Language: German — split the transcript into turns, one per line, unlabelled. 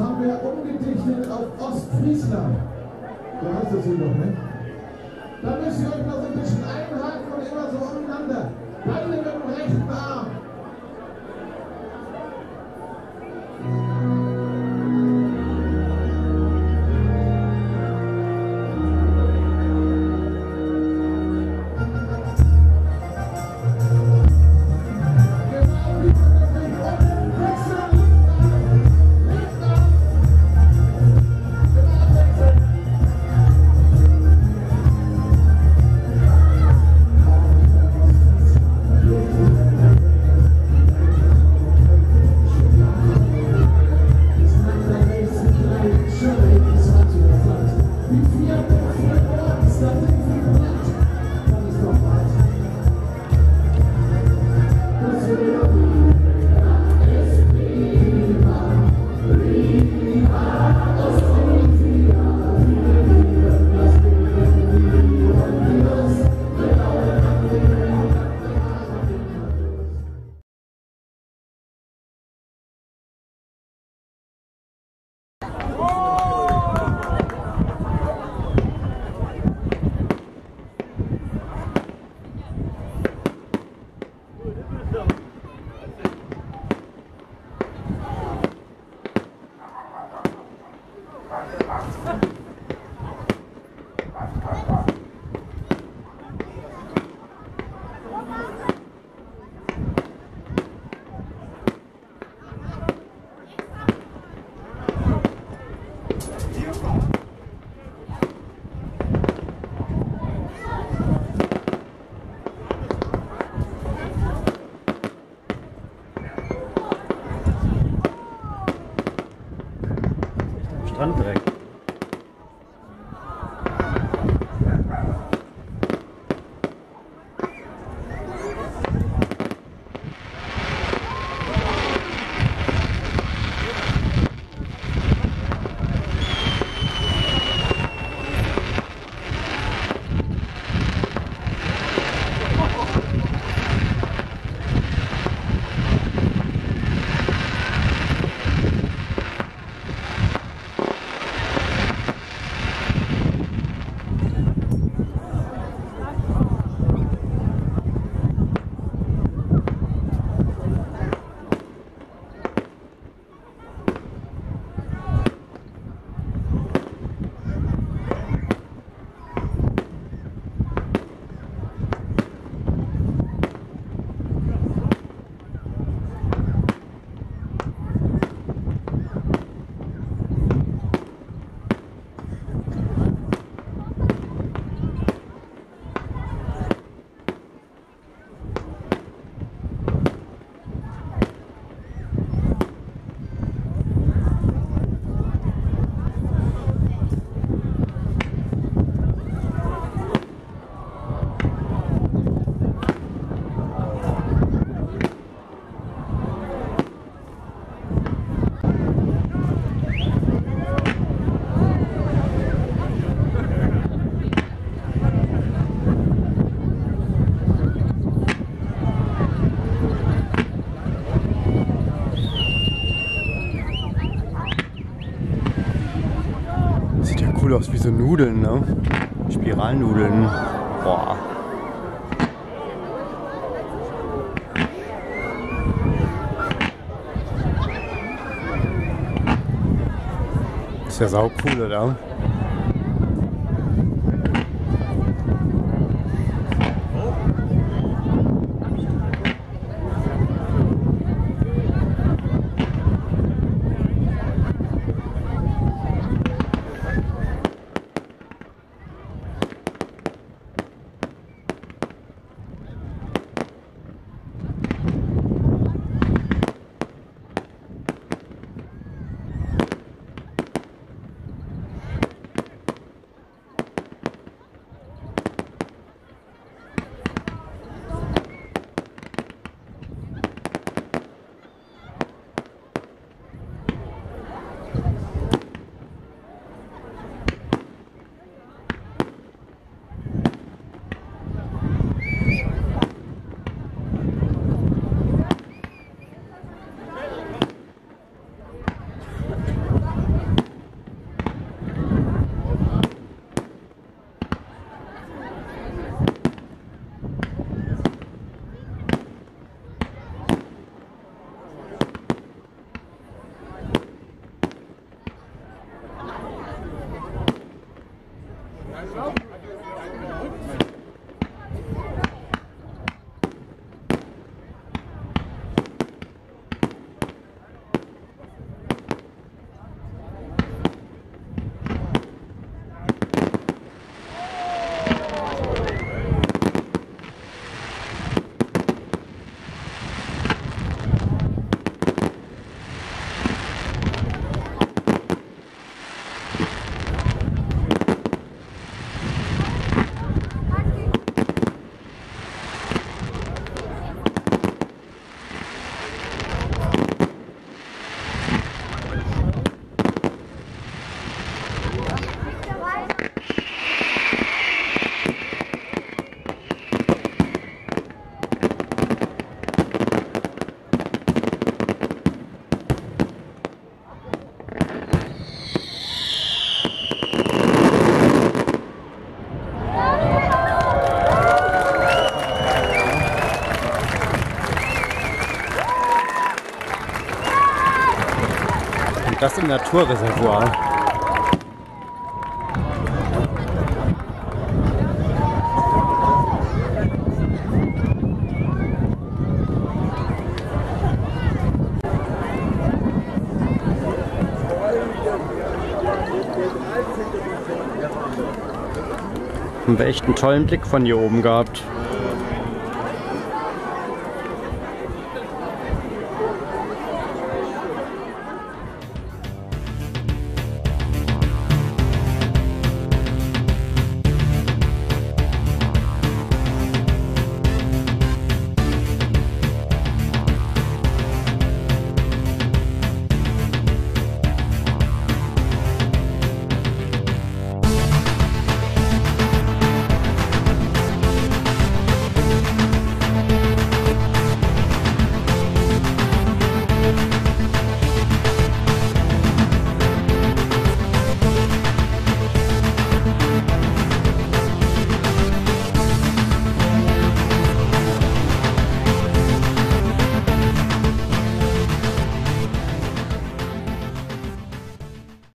Haben wir umgedichtet auf Ostfriesland. So heißt das hier doch, ne? Da müsst ihr euch noch so ein bisschen einhaken und immer so umeinander. Beide mit dem rechten Arm.
Strand direkt. Sieht ja cool aus wie so Nudeln, ne? Spiralnudeln. Boah. Ist ja sau cool, oder? Im Naturreservoir. Haben wir echt einen tollen Blick von hier oben gehabt.